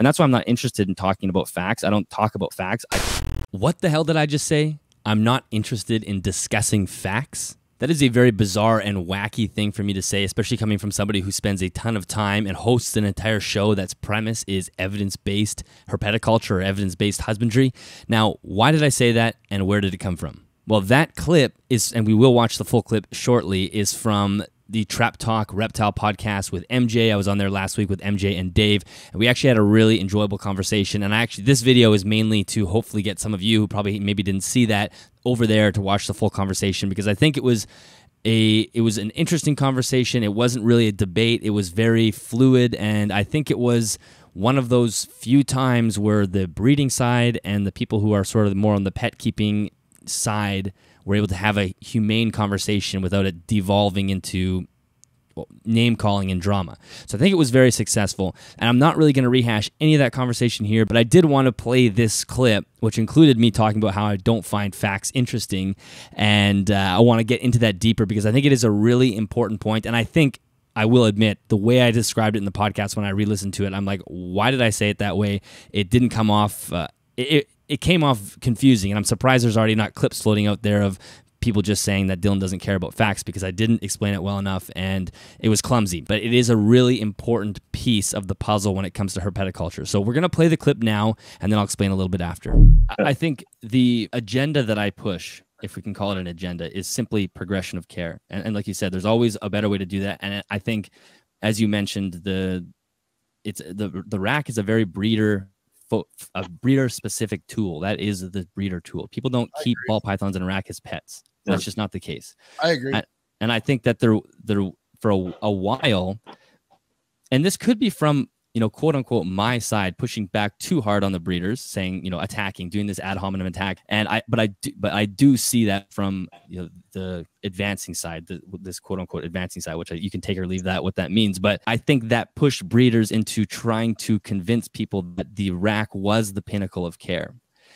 And that's why I'm not interested in talking about facts. I don't talk about facts. I, what the hell did I just say? I'm not interested in discussing facts. That is a very bizarre and wacky thing for me to say, especially coming from somebody who spends a ton of time and hosts an entire show that's premise is evidence based herpetoculture or evidence based husbandry. Now, why did I say that and where did it come from? Well, that clip is, and we will watch the full clip shortly, is from the Trap Talk Reptile podcast with MJ. I was on there last week with MJ and Dave, and we actually had a really enjoyable conversation. And I actually, this video is mainly to hopefully get some of you who probably maybe didn't see that over there to watch the full conversation because I think it was a it was an interesting conversation. It wasn't really a debate. It was very fluid, and I think it was one of those few times where the breeding side and the people who are sort of more on the pet keeping side were able to have a humane conversation without it devolving into name calling and drama. So I think it was very successful. And I'm not really going to rehash any of that conversation here, but I did want to play this clip, which included me talking about how I don't find facts interesting. And uh, I want to get into that deeper because I think it is a really important point. And I think I will admit the way I described it in the podcast when I re-listened to it, I'm like, why did I say it that way? It didn't come off. Uh, it, it came off confusing, and I'm surprised there's already not clips floating out there of people just saying that Dillon doesn't care about facts because I didn't explain it well enough and it was clumsy. But it is a really important piece of the puzzle when it comes to herpetoculture. So we're going to play the clip now and then I'll explain a little bit after. I think the agenda that I push, if we can call it an agenda, is simply progression of care. And, and like you said, there's always a better way to do that. And I think, as you mentioned, the it's the the rack is a very breeder a breeder specific tool. That is the breeder tool. People don't keep ball pythons in a rack as pets. That's just not the case. I agree. And, and I think that there, there for a, a while, and this could be from you know, quote unquote, my side pushing back too hard on the breeders, saying, you know, attacking, doing this ad hominem attack. And I, but I do, but I do see that from you know the advancing side, the, this quote unquote advancing side, which I, you can take or leave that what that means. But I think that pushed breeders into trying to convince people that the rack was the pinnacle of care.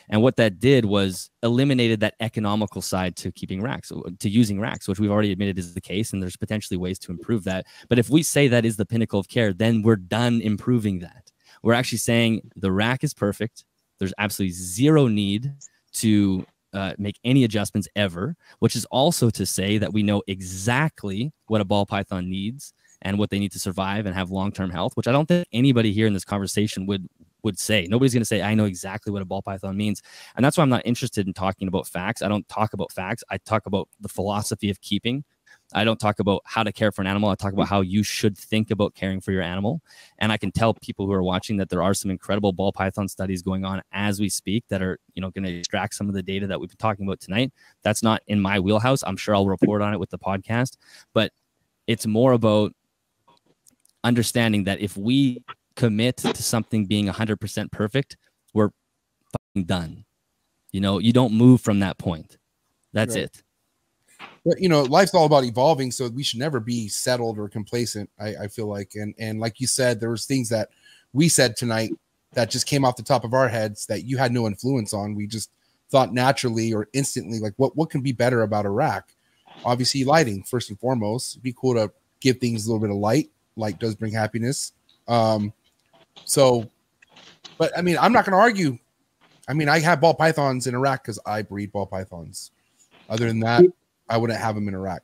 And what that did was eliminated that economical side to keeping racks, to using racks, which we've already admitted is the case. And there's potentially ways to improve that. But if we say that is the pinnacle of care, then we're done improving that. We're actually saying the rack is perfect. There's absolutely zero need to uh, make any adjustments ever, which is also to say that we know exactly what a ball python needs and what they need to survive and have long-term health, which I don't think anybody here in this conversation would would say. Nobody's going to say, I know exactly what a ball python means. And that's why I'm not interested in talking about facts. I don't talk about facts. I talk about the philosophy of keeping. I don't talk about how to care for an animal. I talk about how you should think about caring for your animal. And I can tell people who are watching that there are some incredible ball python studies going on as we speak that are, you know, going to extract some of the data that we've been talking about tonight. That's not in my wheelhouse. I'm sure I'll report on it with the podcast, but it's more about understanding that if we commit to something being 100% perfect, we're done. You know, you don't move from that point. That's right. it. But you know, life's all about evolving, so we should never be settled or complacent. I, I feel like, and and like you said, there was things that we said tonight that just came off the top of our heads that you had no influence on. We just thought naturally or instantly, like what what can be better about a rack? Obviously, lighting first and foremost. It'd be cool to give things a little bit of light. Light does bring happiness. Um, so, but I mean, I'm not going to argue. I mean, I have ball pythons in a rack because I breed ball pythons. Other than that, I wouldn't have them in a rack.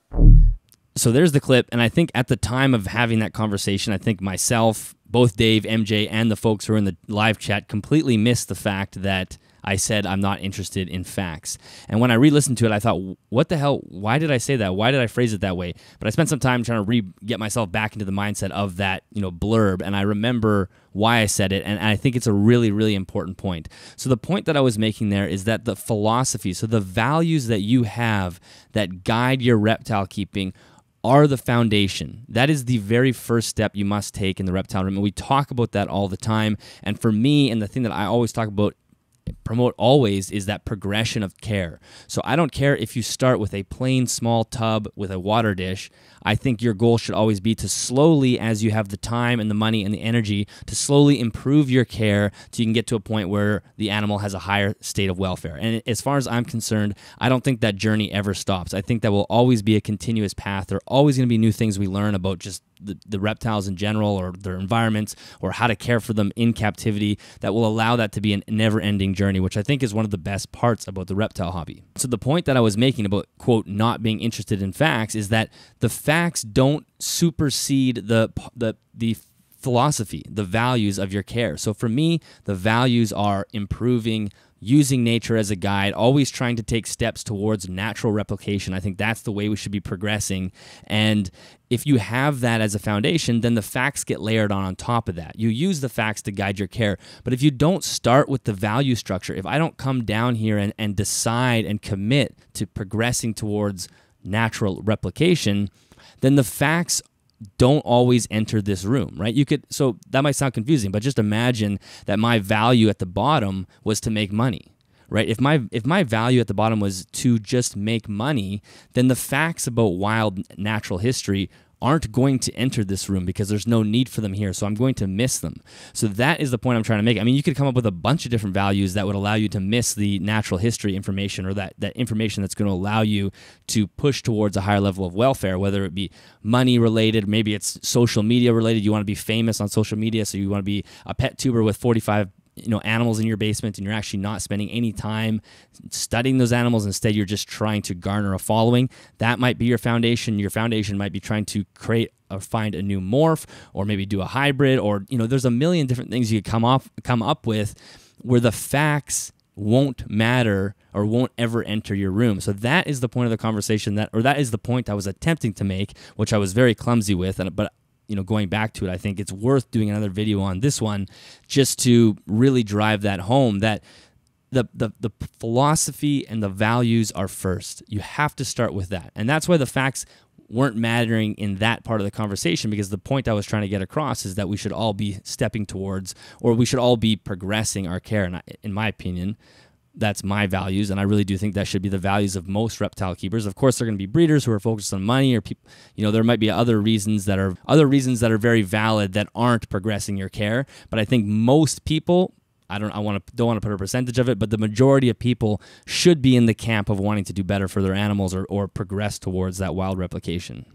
So there's the clip. And I think at the time of having that conversation, I think myself, both Dave, MJ, and the folks who are in the live chat completely missed the fact that I said I'm not interested in facts. And when I re-listened to it, I thought, what the hell? Why did I say that? Why did I phrase it that way? But I spent some time trying to re get myself back into the mindset of that, you know, blurb, and I remember why I said it, and I think it's a really, really important point. So the point that I was making there is that the philosophy, so the values that you have that guide your reptile keeping are the foundation. That is the very first step you must take in the reptile room. And we talk about that all the time. And for me, and the thing that I always talk about promote always is that progression of care. So I don't care if you start with a plain small tub with a water dish. I think your goal should always be to slowly, as you have the time and the money and the energy, to slowly improve your care so you can get to a point where the animal has a higher state of welfare. And as far as I'm concerned, I don't think that journey ever stops. I think that will always be a continuous path. There are always going to be new things we learn about just the, the reptiles in general or their environments or how to care for them in captivity that will allow that to be a never ending journey, which I think is one of the best parts about the reptile hobby. So, the point that I was making about, quote, not being interested in facts is that the facts don't supersede the, the, the philosophy, the values of your care. So, for me, the values are improving using nature as a guide, always trying to take steps towards natural replication. I think that's the way we should be progressing. And if you have that as a foundation, then the facts get layered on on top of that. You use the facts to guide your care. But if you don't start with the value structure, if I don't come down here and, and decide and commit to progressing towards natural replication, then the facts don't always enter this room, right? You could so that might sound confusing, but just imagine that my value at the bottom was to make money. Right? If my if my value at the bottom was to just make money, then the facts about wild natural history aren't going to enter this room because there's no need for them here. So I'm going to miss them. So that is the point I'm trying to make. I mean, you could come up with a bunch of different values that would allow you to miss the natural history information or that, that information that's going to allow you to push towards a higher level of welfare, whether it be money related, maybe it's social media related. You want to be famous on social media. So you want to be a pet tuber with 45 you know animals in your basement and you're actually not spending any time studying those animals. Instead you're just trying to garner a following. That might be your foundation. Your foundation might be trying to create or find a new morph or maybe do a hybrid or you know there's a million different things you could come off come up with where the facts won't matter or won't ever enter your room. So that is the point of the conversation that or that is the point I was attempting to make, which I was very clumsy with and but you know, going back to it, I think it's worth doing another video on this one just to really drive that home that the, the, the philosophy and the values are first. You have to start with that. And that's why the facts weren't mattering in that part of the conversation because the point I was trying to get across is that we should all be stepping towards or we should all be progressing our care. And in my opinion, that's my values and i really do think that should be the values of most reptile keepers of course they're going to be breeders who are focused on money or people you know there might be other reasons that are other reasons that are very valid that aren't progressing your care but i think most people I don't I want to don't want to put a percentage of it, but the majority of people should be in the camp of wanting to do better for their animals or, or progress towards that wild replication.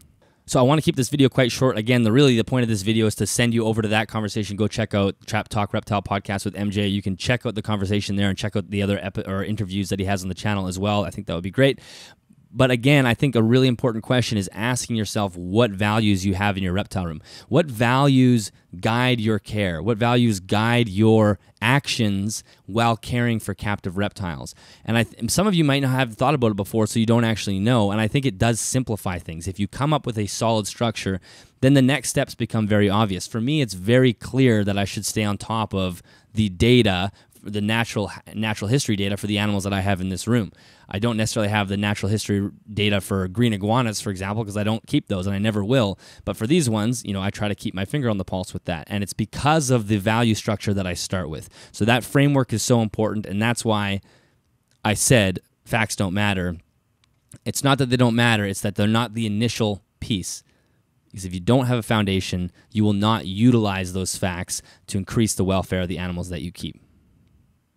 So I want to keep this video quite short. Again, the really the point of this video is to send you over to that conversation. Go check out Trap Talk Reptile podcast with MJ. You can check out the conversation there and check out the other epi- or interviews that he has on the channel as well. I think that would be great. But again, I think a really important question is asking yourself what values you have in your reptile room. What values guide your care? What values guide your actions while caring for captive reptiles? And I th- some of you might not have thought about it before, so you don't actually know. And I think it does simplify things. If you come up with a solid structure, then the next steps become very obvious. For me, it's very clear that I should stay on top of the data the natural natural history data for the animals that I have in this room. I don't necessarily have the natural history data for green iguanas, for example, because I don't keep those and I never will. But for these ones, you know, I try to keep my finger on the pulse with that. And it's because of the value structure that I start with. So that framework is so important. And that's why I said facts don't matter. It's not that they don't matter, it's that they're not the initial piece. Because if you don't have a foundation, you will not utilize those facts to increase the welfare of the animals that you keep.